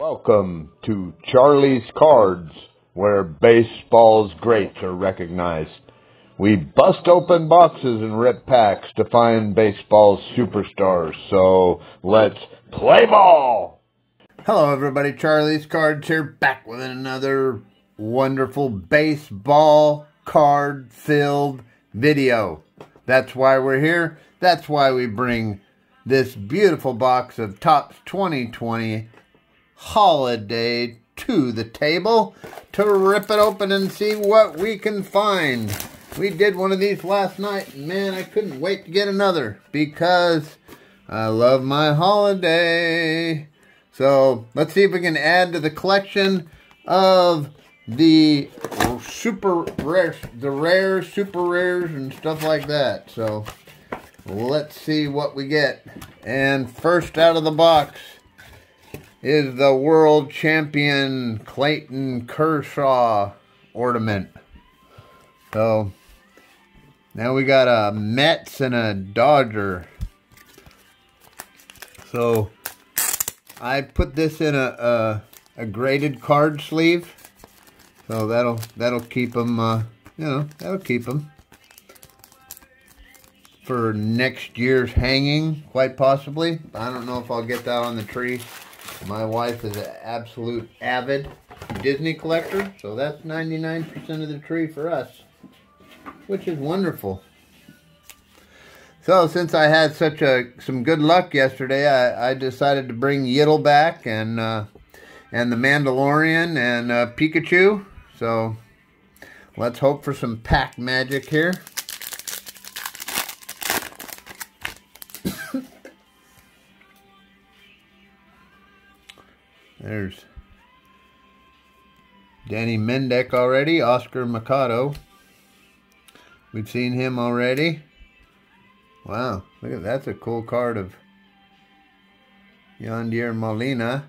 Welcome to Charlie's Cards, where baseball's greats are recognized. We bust open boxes and rip packs to find baseball's superstars, so let's play ball! Hello, everybody. Charlie's Cards here, back with another wonderful baseball card filled video. That's why we're here. That's why we bring this beautiful box of Topps 2020 holiday to the table to rip it open and see what we can find. We did one of these last night, and man, I couldn't wait to get another because I love my holiday. So let's see if we can add to the collection of the super rare, the rare, super rares, and stuff like that. So let's see what we get. And first out of the box is the world champion Clayton Kershaw ornament. So now we got a Mets and a Dodger. So I put this in a, a, a graded card sleeve. So that'll that'll keep them, uh, you know, that'll keep them for next year's hanging, quite possibly. I don't know if I'll get that on the tree. My wife is an absolute avid Disney collector, so that's 99% of the tree for us, which is wonderful. So since I had such a some good luck yesterday, I, I decided to bring Yiddle back and uh, and the Mandalorian and uh, Pikachu. So let's hope for some pack magic here. There's Danny Mendick already, Oscar Mercado. We've seen him already. Wow, look at that's a cool card of Yadier Molina.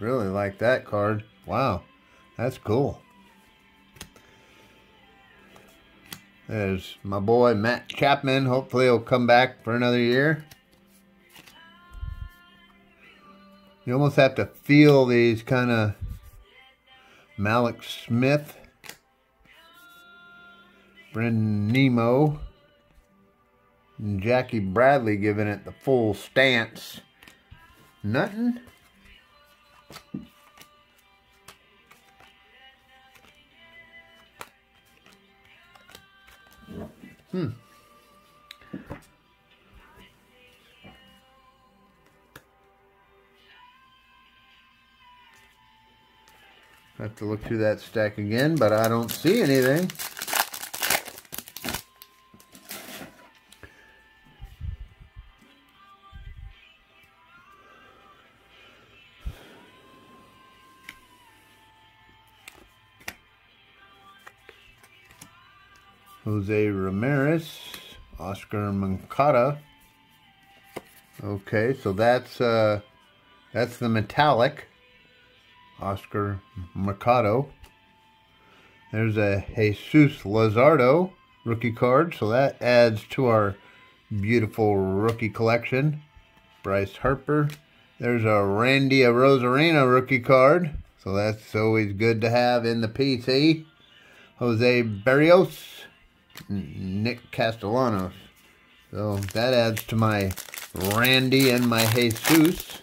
Really like that card. Wow, that's cool. There's my boy Matt Chapman. Hopefully he'll come back for another year. You almost have to feel these kind of Malik Smith, Brandon Nimmo, and Jackie Bradley giving it the full stance. Nothing. Hmm. Have to look through that stack again, but I don't see anything. Jose Ramirez, Oscar Moncada. Okay, so that's uh, that's the metallic. Oscar Mercado. There's a Jesus Luzardo rookie card, so that adds to our beautiful rookie collection. Bryce Harper. There's a Randy Arozarena rookie card, so that's always good to have in the PC. Jose Berrios, Nick Castellanos. So that adds to my Randy and my Jesus.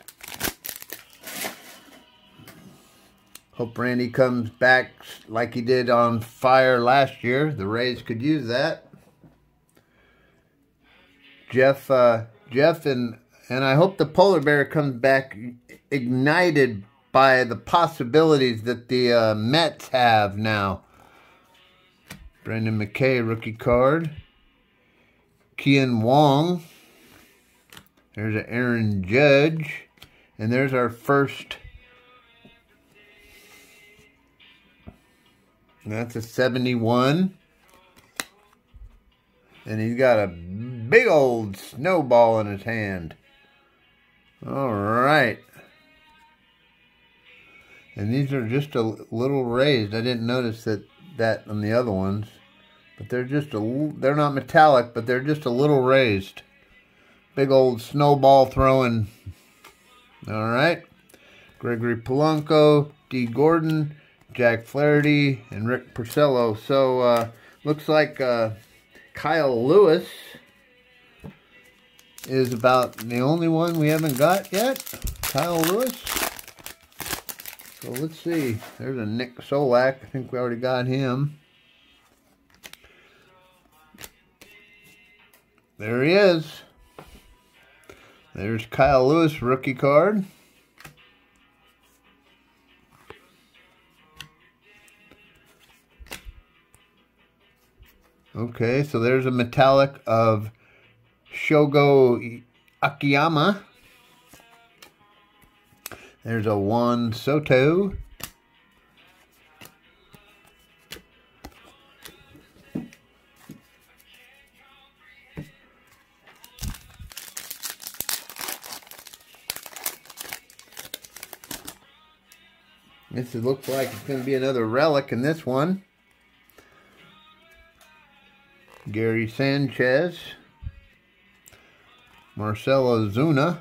Hope Randy comes back like he did on fire last year. The Rays could use that. Jeff, uh, Jeff, and and I hope the polar bear comes back ignited by the possibilities that the uh, Mets have now. Brendan McKay, rookie card. Kian Wong. There's an Aaron Judge. And there's our first That's a 71. And he's got a big old snowball in his hand. All right. And these are just a little raised. I didn't notice that that on the other ones. But they're just a they're not metallic, but they're just a little raised. Big old snowball throwing. All right. Gregory Polanco, D. Gordon, Jack Flaherty, and Rick Porcello. So, uh, looks like uh, Kyle Lewis is about the only one we haven't got yet. Kyle Lewis. So let's see. There's a Nick Solak. I think we already got him. There he is. There's Kyle Lewis, rookie card. Okay, so there's a metallic of Shogo Akiyama. There's a Juan Soto. This looks like it's going to be another relic in this one. Gary Sanchez. Marcell Ozuna.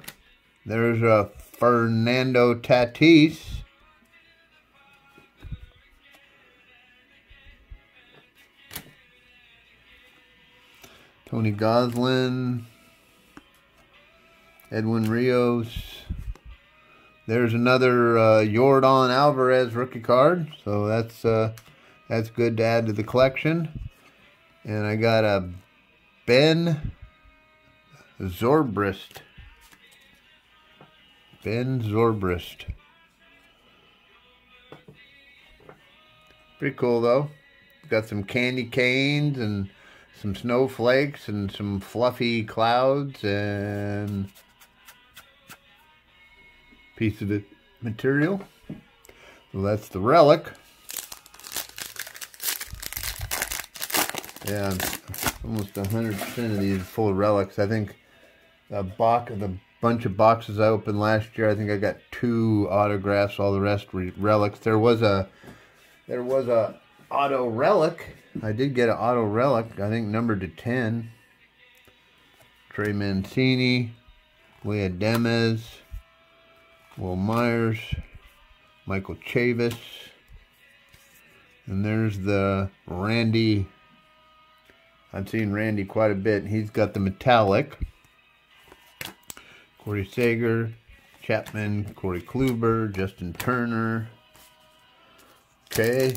There's a Fernando Tatis. Tony Gonsolin. Edwin Rios. There's another uh, Yordan Alvarez rookie card, so that's uh, that's good to add to the collection. And I got a Ben Zobrist. Ben Zobrist. Pretty cool though. Got some candy canes and some snowflakes and some fluffy clouds and piece of the material. So that's the relic. Yeah, almost 100% of these full relics. I think a box, of the bunch of boxes I opened last year, I think I got two autographs, all the rest relics. There was a, there was a auto relic. I did get an auto relic, I think numbered to 10. Trey Mancini, Leah Demez, Wil Myers, Michael Chavis, and there's the Randy. I've seen Randy quite a bit. He's got the metallic. Corey Seager, Chapman, Corey Kluber, Justin Turner. Okay.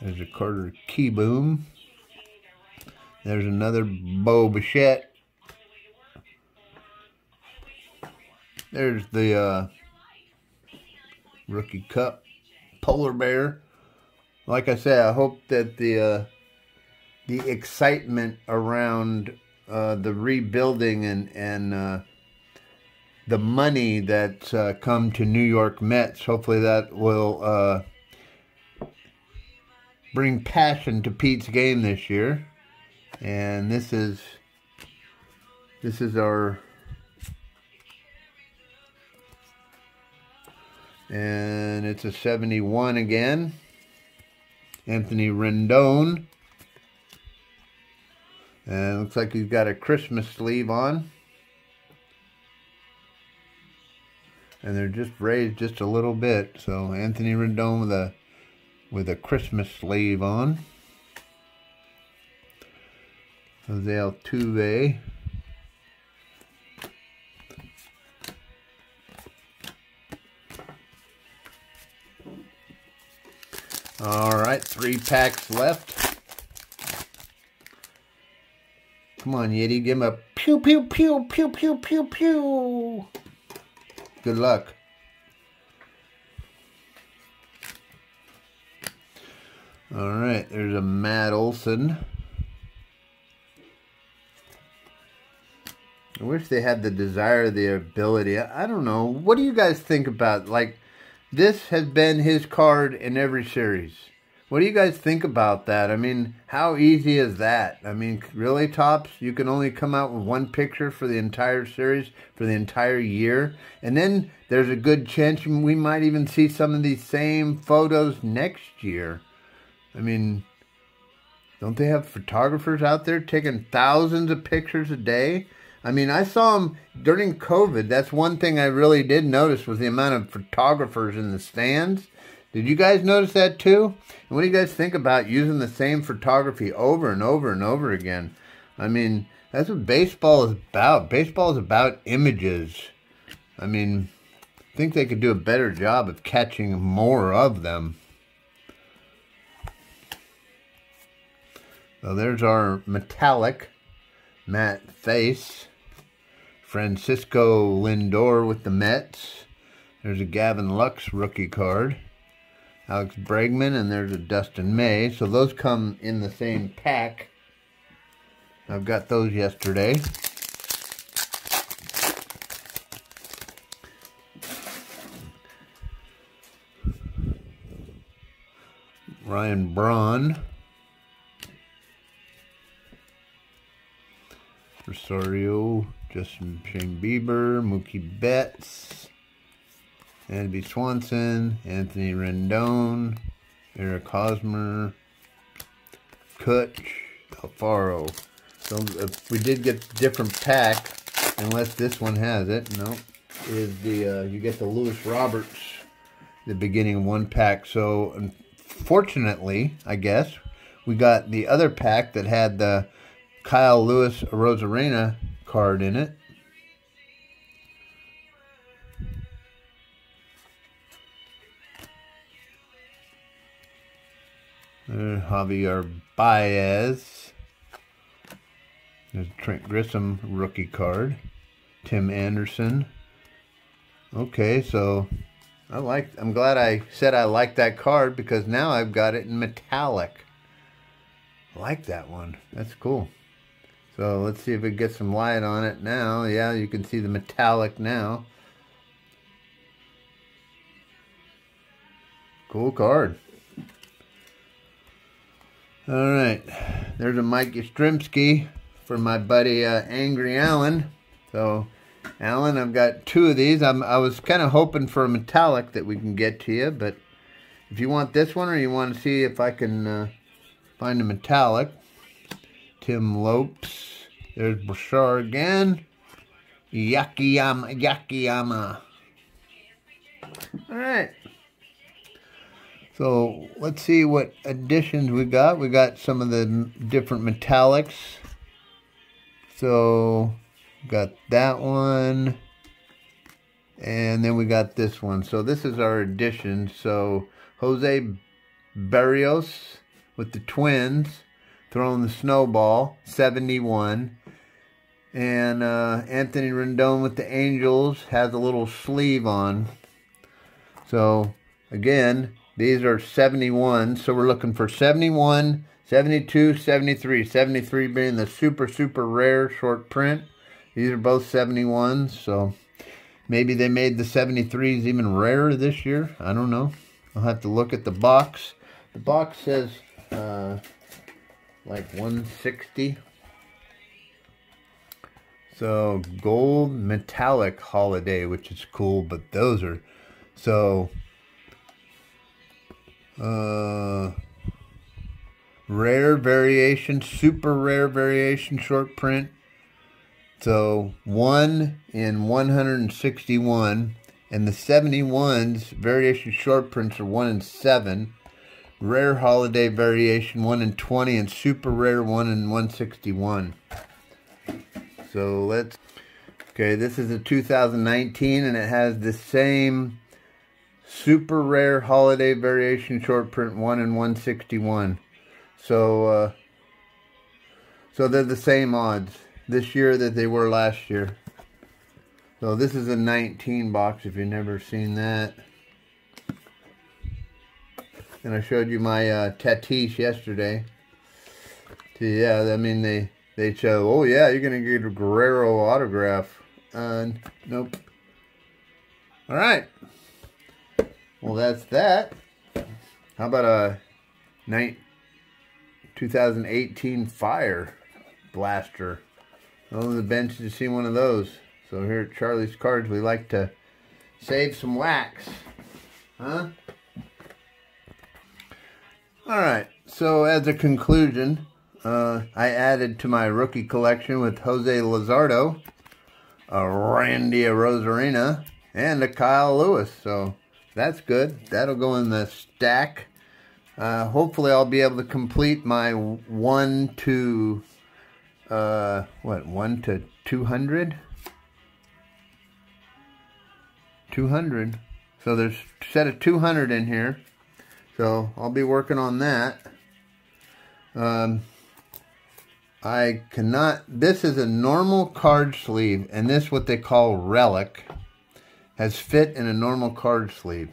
There's a Carter Kieboom. There's another Bo Bichette. There's the uh, Rookie Cup Polar Bear. Like I said, I hope that the uh, the excitement around uh, the rebuilding and and uh, the money that's uh, come to New York Mets, hopefully that will uh, bring passion to Pete's game this year and this is this is our and it's a 71 again. Anthony Rendon. And looks like he's got a Christmas sleeve on. And they're just raised just a little bit. So Anthony Rendon with a with a Christmas sleeve on. Jose Altuve. Three packs left. Come on, Yeti, give him a pew, pew, pew, pew, pew, pew, pew. Good luck. All right, there's a Matt Olson. I wish they had the desire, the ability. I don't know. What do you guys think about like this has been his card in every series. What do you guys think about that? I mean, how easy is that? I mean, really, Topps? you can only come out with one picture for the entire series, for the entire year. And then there's a good chance we might even see some of these same photos next year. I mean, Don't they have photographers out there taking thousands of pictures a day? I mean, I saw them during COVID. That's one thing I really did notice was the amount of photographers in the stands. Did you guys notice that too? And what do you guys think about using the same photography over and over and over again? I mean, that's what baseball is about. Baseball is about images. I mean, I think they could do a better job of catching more of them. So there's our metallic matte face. Francisco Lindor with the Mets. There's a Gavin Lux rookie card. Alex Bregman, and there's a Dustin May. So those come in the same pack. I've got those yesterday. Ryan Braun. Rosario, Justin Shane Bieber, Mookie Betts, Andy Swanson, Anthony Rendon, Eric Hosmer, Kutch, Alfaro. So if we did get different pack, unless this one has it, no, is the uh, you get the Luis Roberts, the beginning of one pack. So unfortunately, I guess we got the other pack that had the Kyle Lewis Rosarena card in it. There's Javier Baez. There's Trent Grisham rookie card. Tim Anderson. Okay, so I like I'm glad I said I like that card because now I've got it in metallic. I like that one. That's cool. So let's see if we get some light on it now. Yeah, you can see the metallic now. Cool card. All right, there's a Mike Yastrzemski for my buddy uh, Angry Allen. So, Allen, I've got two of these. I'm, I was kind of hoping for a metallic that we can get to you, but if you want this one or you want to see if I can uh, find a metallic, Tim Lopes. There's Bashar again. Yakiyama. Yakiyama. All right. So let's see what additions we got. We got some of the different metallics. So got that one. And then we got this one. So this is our addition. So Jose Berrios with the Twins throwing the snowball, 71. And uh, Anthony Rendon with the Angels has a little sleeve on. So, again, these are 71. So we're looking for 71, 72, 73. 73 being the super, super rare short print. These are both 71s. So maybe they made the 73s even rarer this year. I don't know. I'll have to look at the box. The box says... Uh, like 160 so gold metallic holiday which is cool but those are so uh rare variation super rare variation short print. So one in 161 and the 71s variation short prints are one in seven. Rare holiday variation 1 in 20 and super rare 1 in 161 so let's okay this is a 2019 and it has the same super rare holiday variation short print 1 in 161 so uh, so they're the same odds this year that they were last year so this is a 19 box if you've never seen that and I showed you my uh, Tatis yesterday. So, yeah, I mean, they, they show, oh, yeah, you're to get a Guerrero autograph. Uh, nope. All right. Well, that's that. How about a night 2018 Fire Blaster? On the bench to see one of those. So here at Charlie's Cards, we like to save some wax. Huh? All right. So as a conclusion, uh, I added to my rookie collection with Jose Luzardo, a Randy Arozarena, and a Kyle Lewis. So that's good. That'll go in the stack. Uh, hopefully I'll be able to complete my 1 to, uh, what, 1 to 200? 200. So there's a set of 200 in here. So I'll be working on that. Um, I cannot, this is a normal card sleeve, and this what they call relic, has fit in a normal card sleeve.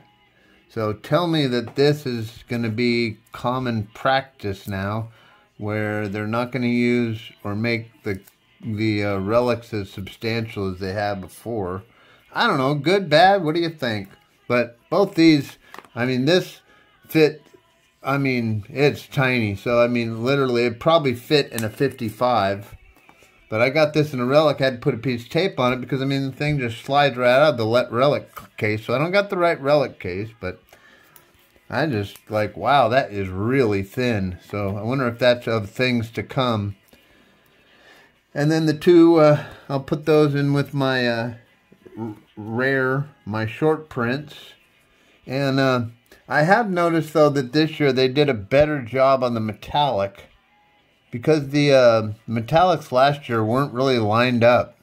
So tell me that this is going to be common practice now, where they're not going to use or make the the uh, relics as substantial as they have before. I don't know, good, bad, what do you think? But both these, I mean, this fit I mean, it's tiny. So, I mean, literally, it probably fit in a 55. But I got this in a relic. I had to put a piece of tape on it because, I mean, the thing just slides right out of the let relic case. So I don't got the right relic case, but I just like, wow, that is really thin. So I wonder if that's of things to come. And then the two, uh, I'll put those in with my uh, rare, my short prints. And uh, I have noticed, though, that this year they did a better job on the metallic because the uh, metallics last year weren't really lined up.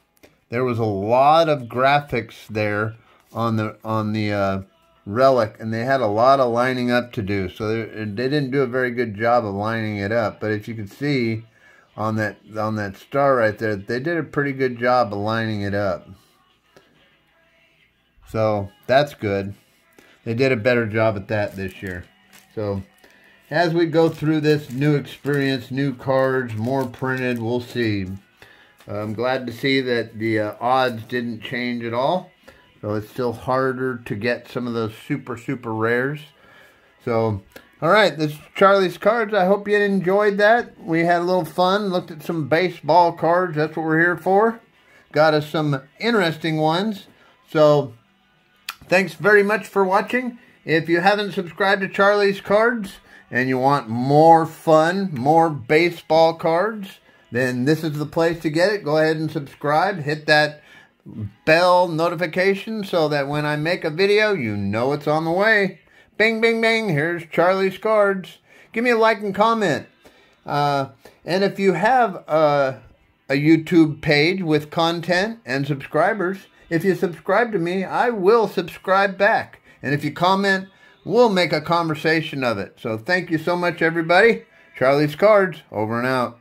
There was a lot of graphics there on the on the uh, relic, and they had a lot of lining up to do. So they, they didn't do a very good job of lining it up. But if you can see on that on that star right there, they did a pretty good job of lining it up. So that's good they did a better job at that this year. So as we go through this new experience, new cards, more printed, we'll see. I'm glad to see that the uh, odds didn't change at all. So it's still harder to get some of those super, super rares. So, all right, this is Charlie's Cards. I hope you enjoyed that. We had a little fun, looked at some baseball cards. That's what we're here for. Got us some interesting ones. So, Thanks very much for watching. If you haven't subscribed to Charlie's Cards and you want more fun, more baseball cards, then this is the place to get it. Go ahead and subscribe. Hit that bell notification so that when I make a video, you know it's on the way. Bing, bing, bing. Here's Charlie's Cards. Give me a like and comment. Uh, and if you have a, a YouTube page with content and subscribers, if you subscribe to me, I will subscribe back. And if you comment, we'll make a conversation of it. So thank you so much, everybody. Charlie's Cards, over and out.